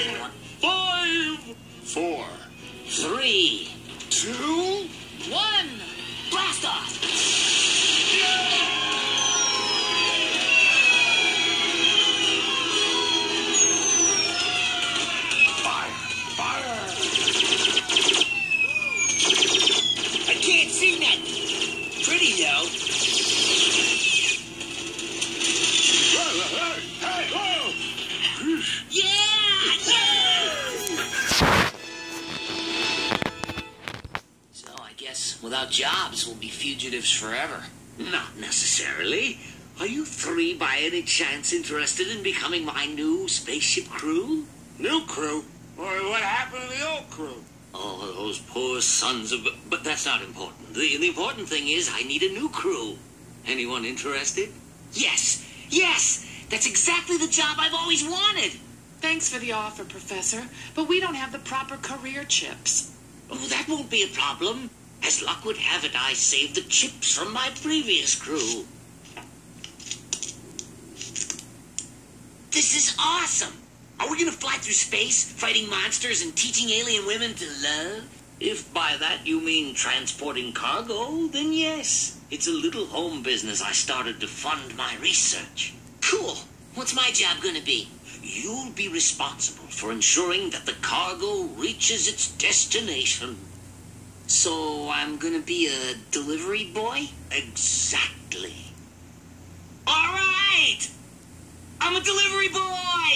Five, four, three, So I guess without jobs, we'll be fugitives forever. Not necessarily. Are you three by any chance interested in becoming my new spaceship crew? New crew? Boy, what happened to the old crew? Oh, those poor sons of. But that's not important. The, the important thing is I need a new crew. Anyone interested? Yes, yes! That's exactly the job I've always wanted! Thanks for the offer, Professor, but we don't have the proper career chips. Oh, that won't be a problem. As luck would have it, I saved the chips from my previous crew. This is awesome! Are we gonna fly through space, fighting monsters and teaching alien women to love? If by that you mean transporting cargo, then yes. It's a little home business I started to fund my research. Cool! What's my job gonna be? You'll be responsible for ensuring that the cargo reaches its destination. So I'm gonna be a delivery boy? Exactly. Alright! I'm a delivery boy!